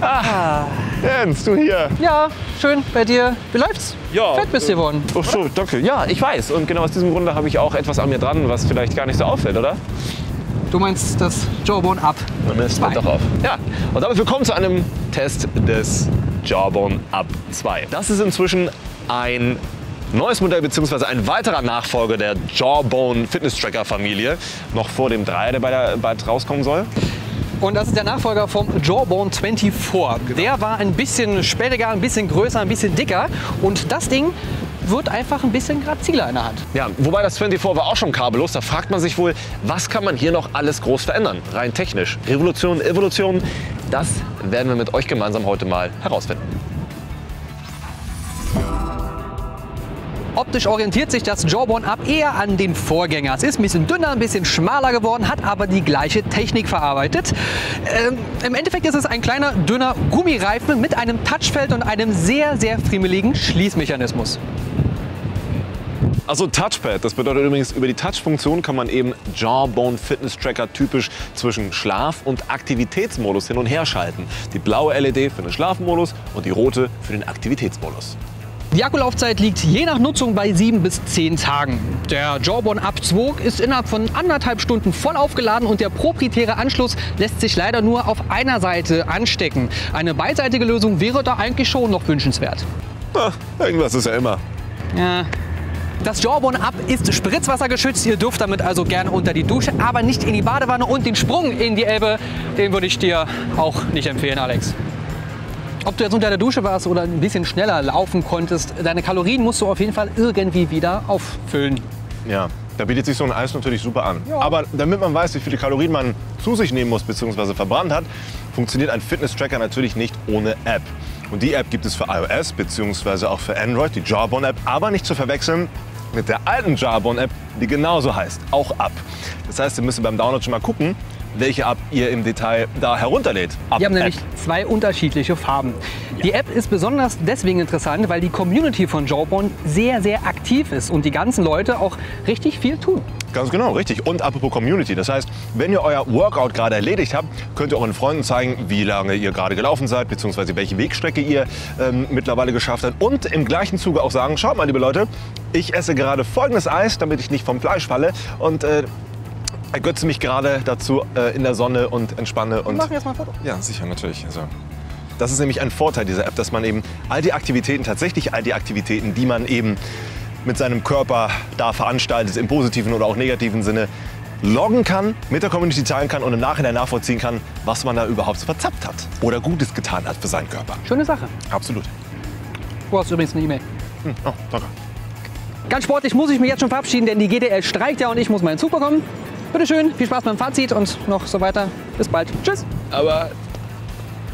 Ah, Jens, du hier. Ja, schön bei dir. Wie läuft's? Ja, Fett bist du geworden. Ach so, danke. Ja, ich weiß. Und genau aus diesem Grunde habe ich auch etwas an mir dran, was vielleicht gar nicht so auffällt, oder? Du meinst das Jawbone Up? Dann ist doch auf. Ja, und damit willkommen zu einem Test des Jawbone Up 2. Das ist inzwischen ein neues Modell bzw. ein weiterer Nachfolger der Jawbone Fitness Tracker Familie. Noch vor dem 3, der bei der, bald rauskommen soll. Und das ist der Nachfolger vom Jawbone 24. Der war ein bisschen spätiger, ein bisschen größer, ein bisschen dicker. Und das Ding wird einfach ein bisschen graziler in der Hand. Ja, wobei das 24 war auch schon kabellos. Da fragt man sich wohl, was kann man hier noch alles groß verändern? Rein technisch. Revolution, Evolution, das werden wir mit euch gemeinsam heute mal herausfinden. Optisch orientiert sich das Jawbone Up eher an den Vorgänger. Es ist ein bisschen dünner, ein bisschen schmaler geworden, hat aber die gleiche Technik verarbeitet. Ähm, Im Endeffekt ist es ein kleiner, dünner Gummireifen mit einem Touchfeld und einem sehr, sehr friemeligen Schließmechanismus. Also Touchpad, das bedeutet übrigens, über die Touch-Funktion kann man eben Jawbone Fitness Tracker typisch zwischen Schlaf- und Aktivitätsmodus hin und her schalten. Die blaue LED für den Schlafmodus und die rote für den Aktivitätsmodus. Die Akkulaufzeit liegt je nach Nutzung bei 7 bis 10 Tagen. Der Jawbone Up 2 ist innerhalb von anderthalb Stunden voll aufgeladen und der proprietäre Anschluss lässt sich leider nur auf einer Seite anstecken. Eine beidseitige Lösung wäre da eigentlich schon noch wünschenswert. Ah, irgendwas ist ja immer. Ja. Das Jawbone Up ist spritzwassergeschützt. Ihr dürft damit also gerne unter die Dusche, aber nicht in die Badewanne und den Sprung in die Elbe, den würde ich dir auch nicht empfehlen, Alex. Ob du jetzt unter der Dusche warst oder ein bisschen schneller laufen konntest, deine Kalorien musst du auf jeden Fall irgendwie wieder auffüllen. Ja, da bietet sich so ein Eis natürlich super an. Aber damit man weiß, wie viele Kalorien man zu sich nehmen muss bzw. verbrannt hat, funktioniert ein Fitness-Tracker natürlich nicht ohne App. Und die App gibt es für iOS bzw. auch für Android, die Jawbone-App, aber nicht zu verwechseln mit der alten Jawbone-App, die genauso heißt, auch Up. Das heißt, ihr müsst beim Download schon mal gucken, welche App ihr im Detail da herunterlädt. Wir haben nämlich zwei unterschiedliche Farben. Die App ist besonders deswegen interessant, weil die Community von Jawbone sehr, sehr aktiv ist und die ganzen Leute auch richtig viel tun. Ganz genau, richtig. Und apropos Community. Das heißt, wenn ihr euer Workout gerade erledigt habt, könnt ihr euren Freunden zeigen, wie lange ihr gerade gelaufen seid, beziehungsweise welche Wegstrecke ihr ähm, mittlerweile geschafft habt. Und im gleichen Zuge auch sagen, schaut mal, liebe Leute, ich esse gerade folgendes Eis, damit ich nicht vom Fleisch falle. Und äh, ergötze mich gerade dazu äh, in der Sonne und entspanne. Und machen jetzt mal ein Foto. ja, sicher, natürlich. Also, das ist nämlich ein Vorteil dieser App, dass man eben all die Aktivitäten, tatsächlich all die Aktivitäten, die man eben mit seinem Körper da veranstaltet, im positiven oder auch negativen Sinne, loggen kann, mit der Community teilen kann und im Nachhinein nachvollziehen kann, was man da überhaupt so verzapft hat oder Gutes getan hat für seinen Körper. Schöne Sache. Absolut. Du hast übrigens eine E-Mail. Hm, oh, danke. Ganz sportlich muss ich mich jetzt schon verabschieden, denn die GDL streikt ja und ich muss meinen Zug bekommen. Bitte schön, viel Spaß beim Fazit und noch so weiter. Bis bald. Tschüss. Aber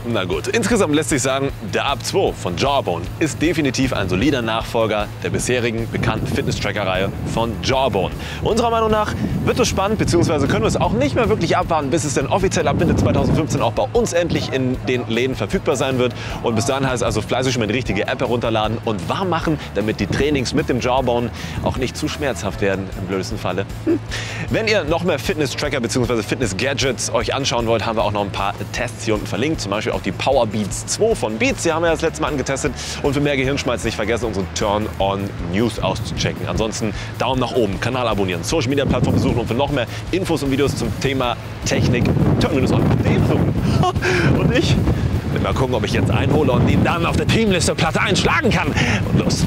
na gut, insgesamt lässt sich sagen, der Up 2 von Jawbone ist definitiv ein solider Nachfolger der bisherigen bekannten Fitness-Tracker-Reihe von Jawbone. Unserer Meinung nach wird es spannend, beziehungsweise können wir es auch nicht mehr wirklich abwarten, bis es denn offiziell ab Mitte 2015 auch bei uns endlich in den Läden verfügbar sein wird. Und bis dahin heißt es also fleißig schon mal die richtige App herunterladen und warm machen, damit die Trainings mit dem Jawbone auch nicht zu schmerzhaft werden, im blödesten Falle. Hm. Wenn ihr noch mehr Fitness-Tracker bzw. Fitness-Gadgets euch anschauen wollt, haben wir auch noch ein paar Tests hier unten verlinkt. Zum Beispiel auch die Power Beats 2 von Beats, die haben wir das letzte Mal angetestet. Und für mehr Gehirnschmalz nicht vergessen, unsere Turn-on-News auszuchecken. Ansonsten Daumen nach oben, Kanal abonnieren, Social-Media-Plattform besuchen und für noch mehr Infos und Videos zum Thema Technik turn-on.de besuchen. Und ich will mal gucken, ob ich jetzt einhole und ihn dann auf der Teamliste Platte einschlagen kann. Und los.